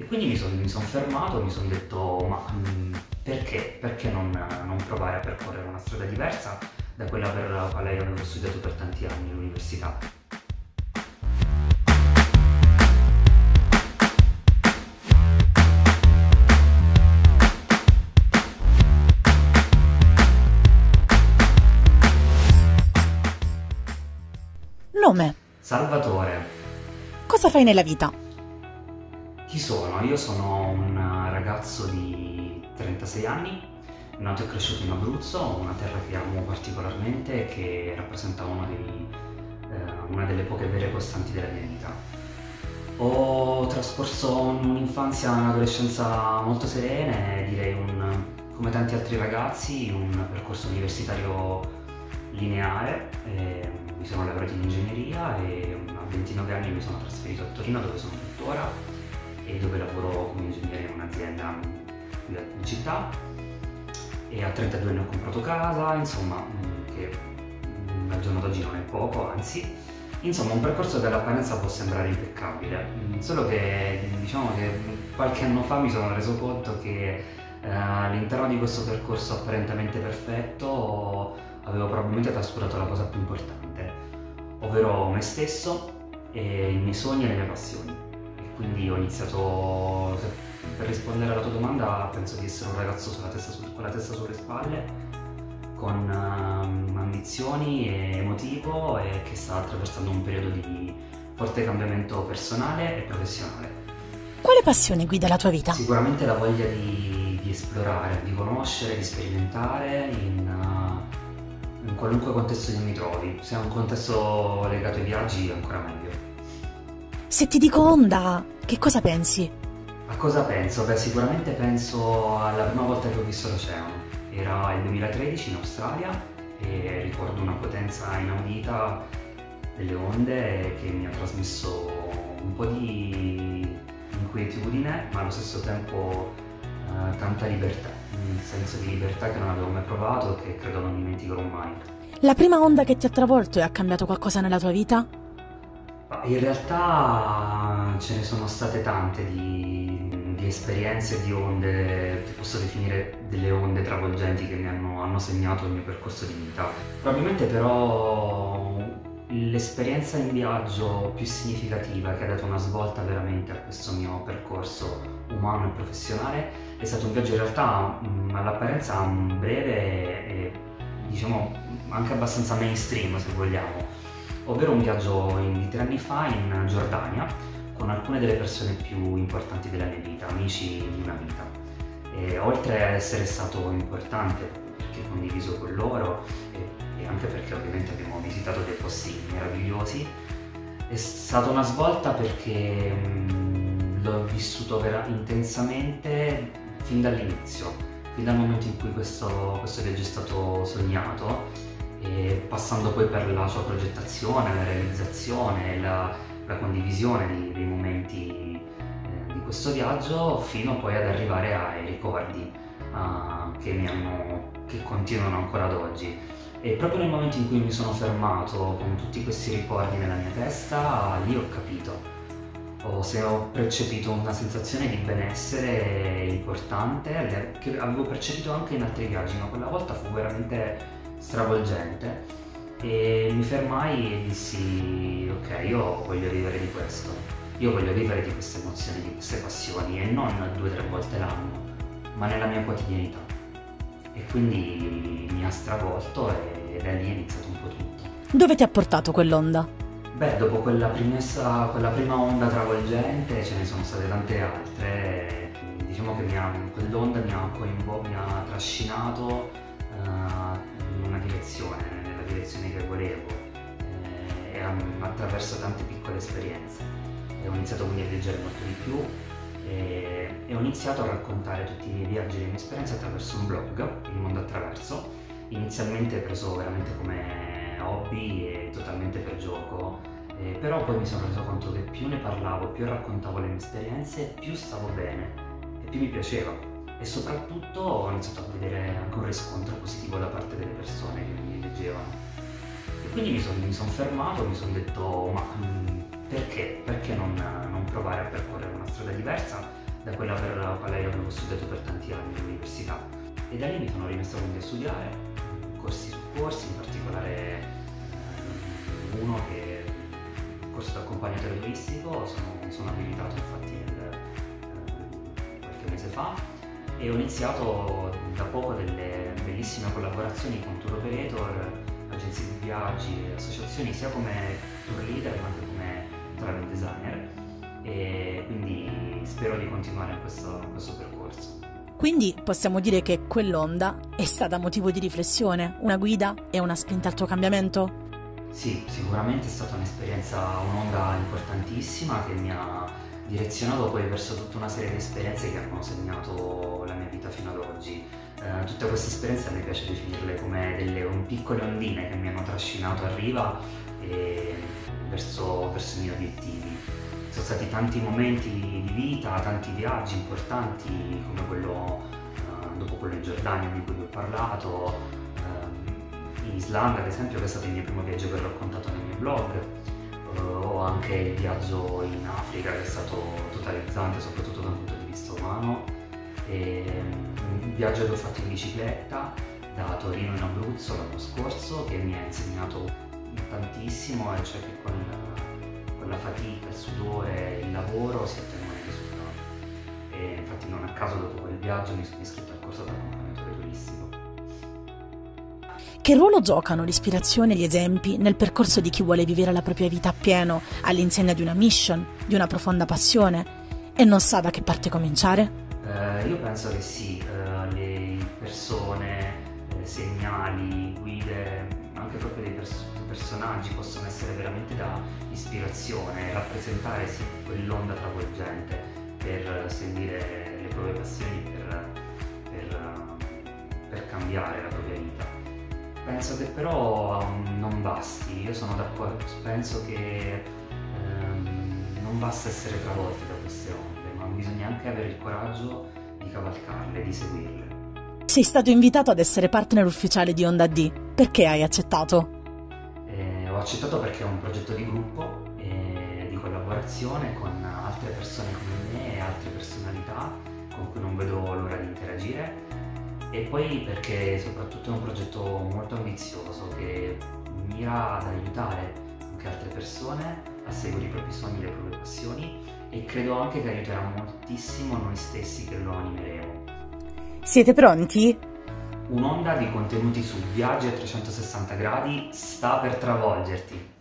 E quindi mi sono son fermato, mi sono detto ma mh, perché? Perché non, non, provare a percorrere una strada diversa da quella per la quale io avevo studiato per tanti anni all'università? Nome? Salvatore. Cosa fai nella vita? Chi sono? Io sono un ragazzo di 36 anni, nato e cresciuto in Abruzzo, una terra che amo particolarmente e che rappresenta dei, eh, una delle poche vere costanti della mia vita. Ho trascorso un'infanzia e un'adolescenza molto serene, direi un, come tanti altri ragazzi, un percorso universitario lineare. E, mi sono laureato in ingegneria e a 29 anni mi sono trasferito a Torino dove sono tuttora e dove lavoro come ingegnere in un'azienda in città e a 32 anni ho comprato casa, insomma, mm, che al giorno d'oggi non è poco, anzi, insomma un percorso che all'apparenza può sembrare impeccabile, mm, solo che diciamo che qualche anno fa mi sono reso conto che eh, all'interno di questo percorso apparentemente perfetto avevo probabilmente trascurato la cosa più importante, ovvero me stesso e i miei sogni e le mie passioni. Quindi ho iniziato, per rispondere alla tua domanda, penso di essere un ragazzo testa, con la testa sulle spalle, con um, ambizioni e emotivo e che sta attraversando un periodo di forte cambiamento personale e professionale. Quale passione guida la tua vita? Sicuramente la voglia di, di esplorare, di conoscere, di sperimentare in, uh, in qualunque contesto io mi trovi. Se è un contesto legato ai viaggi, ancora meglio. Se ti dico onda, che cosa pensi? A cosa penso? Beh, sicuramente penso alla prima volta che ho visto l'oceano. Era il 2013 in Australia e ricordo una potenza inaudita delle onde che mi ha trasmesso un po' di inquietudine, ma allo stesso tempo eh, tanta libertà un senso di libertà che non avevo mai provato e che credo non dimenticherò mai. La prima onda che ti ha travolto e ha cambiato qualcosa nella tua vita? In realtà ce ne sono state tante di, di esperienze, di onde, che posso definire delle onde travolgenti che mi hanno, hanno segnato il mio percorso di vita. Probabilmente però l'esperienza in viaggio più significativa che ha dato una svolta veramente a questo mio percorso umano e professionale è stato un viaggio in realtà mh, all'apparenza breve e diciamo anche abbastanza mainstream se vogliamo, ovvero un viaggio di tre anni fa in Giordania con alcune delle persone più importanti della mia vita, amici di una vita. E oltre ad essere stato importante perché condiviso con loro e e anche perché ovviamente abbiamo visitato dei posti meravigliosi. È stata una svolta perché mh, l'ho vissuto vera- intensamente fin dall'inizio, fin dal momento in cui questo, questo viaggio è stato sognato passando poi per la sua progettazione, la realizzazione, la, la condivisione di, dei momenti eh, di questo viaggio fino poi ad arrivare ai ricordi uh, che, hanno, che continuano ancora ad oggi. E proprio nel momento in cui mi sono fermato con tutti questi ricordi nella mia testa, lì ho capito. O se ho percepito una sensazione di benessere importante che avevo percepito anche in altri viaggi, ma quella volta fu veramente stravolgente. E mi fermai e dissi, ok, io voglio vivere di questo, io voglio vivere di queste emozioni, di queste passioni e non due o tre volte l'anno, ma nella mia quotidianità e quindi mi ha stravolto e da lì è iniziato un po' tutto. Dove ti ha portato quell'onda? Beh, dopo quella, primessa, quella prima onda travolgente ce ne sono state tante altre. Diciamo che ha, quell'onda mi ha coinvolto, mi ha trascinato direzione, nella direzione che volevo eh, attraverso tante piccole esperienze. E ho iniziato quindi a leggere molto di più e, e, ho iniziato a raccontare tutti i miei viaggi e le mie esperienze attraverso un blog, Il Mondo Attraverso, inizialmente preso veramente come hobby e totalmente per gioco, eh, però poi mi sono reso conto che più ne parlavo, più raccontavo le mie esperienze, più stavo bene e più mi piaceva e soprattutto ho iniziato a vedere anche un riscontro positivo da parte delle persone che mi leggevano. E quindi mi sono son fermato, mi sono detto ma mm, perché? Perché non, non, provare a percorrere una strada diversa da quella per la quale avevo studiato per tanti anni all'università. E da lì mi sono rimesso quindi a studiare, corsi su corsi, in particolare eh, uno che è il corso di accompagnatore turistico, sono, sono abilitato infatti nel, eh, qualche mese fa e ho iniziato da poco delle bellissime collaborazioni con tour operator, agenzie di viaggi, associazioni sia come tour leader ma anche come travel designer e quindi spero di continuare in questo, questo percorso. Quindi possiamo dire che quell'onda è stata motivo di riflessione, una guida e una spinta al tuo cambiamento? Sì, sicuramente è stata un'esperienza, un'onda importantissima che mi ha direzionato poi verso tutta una serie di esperienze che hanno segnato la mia vita fino ad oggi. Eh, tutte queste esperienze a me piace definirle come delle un piccole ondine che mi hanno trascinato a riva verso, verso i miei obiettivi. Sono stati tanti momenti di vita, tanti viaggi importanti come quello eh, dopo quello in Giordania di cui vi ho parlato, eh, in Islanda ad esempio che è stato il mio primo viaggio che ho raccontato nel mio blog, anche il viaggio in Africa che è stato totalizzante soprattutto dal punto di vista umano, e un viaggio che ho fatto in bicicletta da Torino in Abruzzo l'anno scorso che mi ha insegnato tantissimo e cioè che con, con la fatica, il sudore, il lavoro si ottengono i risultati. E infatti non a caso dopo quel viaggio mi sono iscritto al corso turistico. Che ruolo giocano l'ispirazione e gli esempi nel percorso di chi vuole vivere la propria vita appieno, all'insegna di una mission, di una profonda passione e non sa da che parte cominciare? Eh, io penso che sì, eh, le persone, eh, segnali, guide, anche proprio dei pers- personaggi possono essere veramente da ispirazione, rappresentare sì, quell'onda travolgente per seguire le proprie passioni, per, per, per cambiare la propria vita. Penso che però um, non basti, io sono d'accordo, penso che ehm, non basta essere travolti da queste onde, ma bisogna anche avere il coraggio di cavalcarle, di seguirle. Sei stato invitato ad essere partner ufficiale di Onda D. Perché hai accettato? Eh, ho accettato perché è un progetto di gruppo e di collaborazione con altre persone come me e altre personalità e poi perché soprattutto è un progetto molto ambizioso che mira ad aiutare anche altre persone a seguire i propri sogni e le proprie passioni e credo anche che aiuterà moltissimo noi stessi che lo animeremo. Siete pronti? Un'onda di contenuti su viaggi a 360 gradi sta per travolgerti.